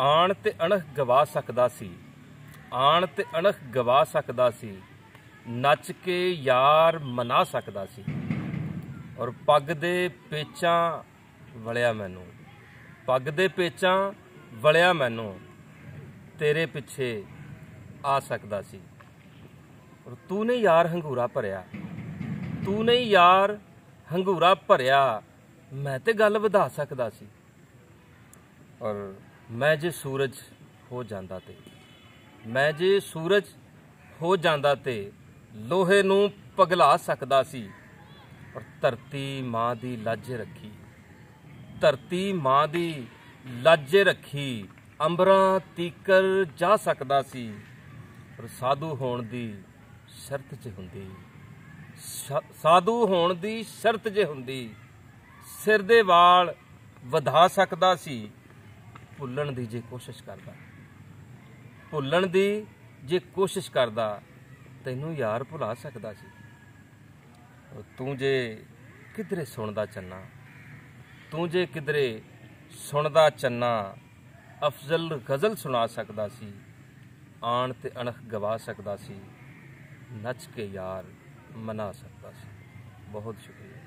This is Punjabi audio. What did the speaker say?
ਆਣ ਤੇ ਅਣਖ ਗਵਾ ਸਕਦਾ ਸੀ। ਆਣ ਤੇ ਅਣਖ ਗਵਾ ਸਕਦਾ ਸੀ। ਨੱਚ ਕੇ ਯਾਰ ਮਨਾ ਸਕਦਾ ਸੀ। ਔਰ ਪੱਗ ਦੇ ਪੇਚਾਂ ਵਲਿਆ ਮੈਨੂੰ। ਪੱਗ ਦੇ ਪੇਚਾਂ ਵਲਿਆ ਮੈਨੂੰ। ਤੇਰੇ ਪਿੱਛੇ ਆ ਸਕਦਾ ਸੀ। ਔਰ ਤੂੰ ਨੇ ਯਾਰ ਹੰਗੂਰਾ ਭਰਿਆ। ਤੂੰ ਨੇ ਯਾਰ ਹੰਗੂਰਾ ਭਰਿਆ। ਮੈਂ ਤੇ ਗੱਲ ਵਧਾ ਸਕਦਾ ਸੀ। ਔਰ ਮੈਂ ਜੇ ਸੂਰਜ ਹੋ ਜਾਂਦਾ ਤੇ, ਮੈਂ ਜੇ ਸੂਰਜ ਹੋ ਜਾਂਦਾ ਤੇ ਲੋਹੇ ਨੂੰ ਪਗਲਾ ਸਕਦਾ ਸੀ ਔਰ ਧਰਤੀ ਮਾਂ ਦੀ ਲੱਜ ਰੱਖੀ, ਧਰਤੀ ਮਾਂ ਦੀ ਲੱਜ ਰੱਖੀ, ਅੰਬਰਾਂ ਤੀਕਰ ਜਾ ਸਕਦਾ ਸੀ, ਪਰ ਸਾਧੂ ਹੋਣ ਦੀ ਸ਼ਰਤ 'ਚ ਹੁੰਦੀ ਸਾਧੂ ਹੋਣ ਦੀ ਸ਼ਰਤ 'ਚ ਹੁੰਦੀ, ਸਿਰ ਦੇ ਵਾਲ ਵਧਾ ਸਕਦਾ ਸੀ ਭੁੱਲਣ ਦੀ ਜੇ ਕੋਸ਼ਿਸ਼ ਕਰਦਾ। ਭੁੱਲਣ ਦੀ ਜੇ ਕੋਸ਼ਿਸ਼ ਕਰਦਾ, ਤੈਨੂੰ ਯਾਰ ਭੁਲਾ ਸਕਦਾ ਸੀ। ਤੂੰ ਜੇ ਕਿਧਰੇ ਸੁਣਦਾ ਚੰਨਾ, ਤੂੰ ਜੇ ਕਿਧਰੇ ਸੁਣਦਾ ਚੰਨਾ, ਅਫਜ਼ਲ ਗਜ਼ਲ ਸੁਣਾ ਸਕਦਾ ਸੀ, ਆਣ ਤੇ ਅਣਖ ਗਵਾ ਸਕਦਾ ਸੀ, ਨੱਚ ਕੇ ਯਾਰ ਮਨਾ ਸਕਦਾ ਸੀ। ਬਹੁਤ ਸ਼ੁਕਰੀਆ।